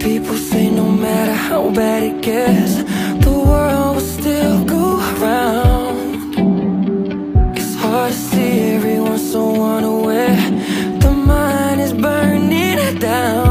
People say no matter how bad it gets The world will still go round It's hard to see everyone so unaware. The mind is burning down.